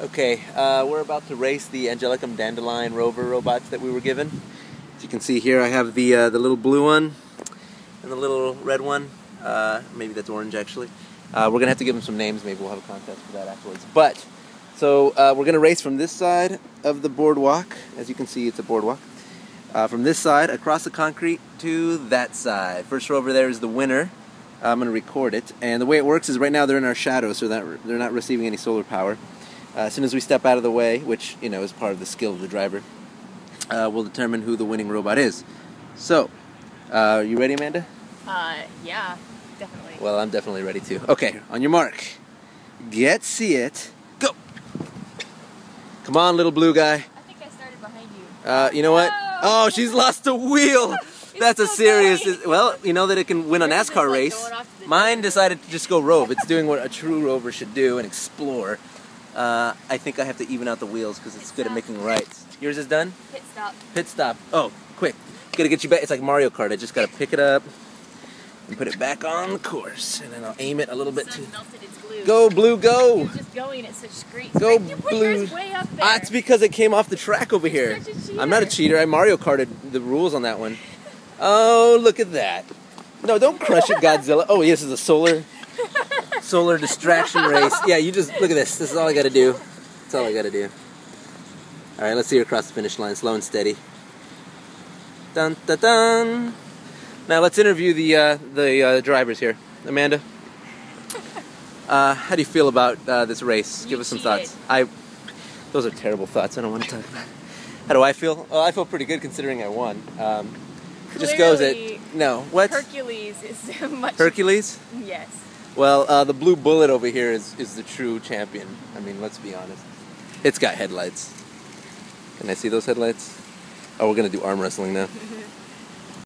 Okay, uh, we're about to race the Angelicum Dandelion rover robots that we were given. As you can see here, I have the uh, the little blue one and the little red one. Uh, maybe that's orange actually. Uh, we're gonna have to give them some names. Maybe we'll have a contest for that afterwards. But so uh, we're gonna race from this side of the boardwalk. As you can see, it's a boardwalk. Uh, from this side across the concrete to that side. First rover over there is the winner. I'm gonna record it, and the way it works is right now they're in our shadow, so that they're not receiving any solar power. Uh, as soon as we step out of the way, which you know is part of the skill of the driver, uh, we'll determine who the winning robot is. So, uh, you ready, Amanda? Uh, yeah, definitely. Well, I'm definitely ready too. Okay, on your mark, get see it, go. Come on, little blue guy. I think I started behind you. Uh, you know what? No. Oh, she's lost a wheel. That's a serious. going. Well, you know that it can win a is, NASCAR race. going off to the Mine decided to just go rove. It's doing what a true rover should do and explore. Uh, I think I have to even out the wheels because it's Pit good at making rights. Yours is done. Pit stop. Pit stop. Oh, quick! Gotta get you back. It's like Mario Kart. I just gotta pick it up and put it back on the course, and then I'll aim it a little bit too. melted its glue. Go blue, go! You're just going at such great Go blue. yours way up there. Ah, it's because it came off the track over here. Such a I'm not a cheater. I Mario Karted the rules on that one. Oh, look at that! No, don't crush it, Godzilla. Oh, yes, is a solar, solar distraction race. Yeah, you just look at this. This is all I got to do. That's all I got to do. All right, let's see her across the finish line, slow and steady. Dun dun dun. Now let's interview the uh, the uh, drivers here. Amanda, uh, how do you feel about uh, this race? You Give us some cheated. thoughts. I. Those are terrible thoughts. I don't want to talk about. How do I feel? Oh, I feel pretty good considering I won. Um, it just goes at no what Hercules is much. Hercules. Yes. Well, uh, the blue bullet over here is, is the true champion. I mean, let's be honest. It's got headlights. Can I see those headlights? Oh, we're gonna do arm wrestling now.